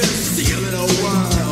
can steal in a while.